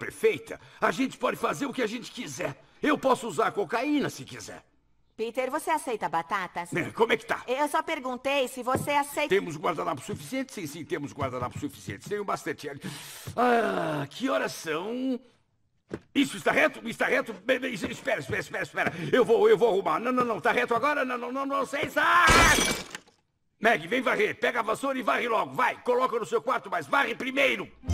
prefeita, a gente pode fazer o que a gente quiser. Eu posso usar cocaína se quiser. Peter, você aceita batatas? É, Como é que tá? Eu só perguntei se você aceita... Temos guardanapo suficiente? Sim, sim, temos guardanapo suficiente. Tenho bastante. Ah, que horas são? Isso está reto? Está reto? Espera, espera, espera, espera. Eu vou, eu vou arrumar. Não, não, não. Está reto agora? Não, não, não, não sei. Ah! Meg, vem varrer. Pega a vassoura e varre logo. Vai, coloca no seu quarto, mas varre primeiro.